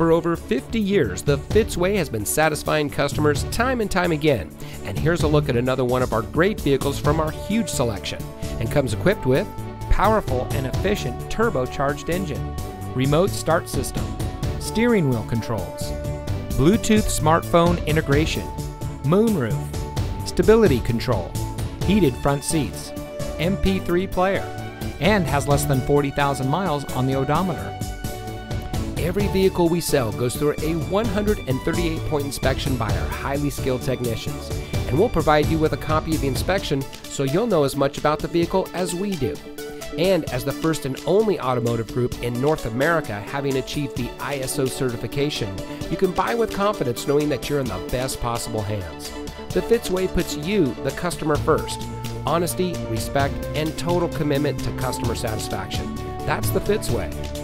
For over 50 years, the Fitzway has been satisfying customers time and time again. And here's a look at another one of our great vehicles from our huge selection and comes equipped with powerful and efficient turbocharged engine, remote start system, steering wheel controls, Bluetooth smartphone integration, moonroof, stability control, heated front seats, MP3 player, and has less than 40,000 miles on the odometer. Every vehicle we sell goes through a 138 point inspection by our highly skilled technicians, and we'll provide you with a copy of the inspection so you'll know as much about the vehicle as we do. And as the first and only automotive group in North America having achieved the ISO certification, you can buy with confidence knowing that you're in the best possible hands. The Fitzway puts you, the customer, first. Honesty, respect, and total commitment to customer satisfaction. That's the Fitzway.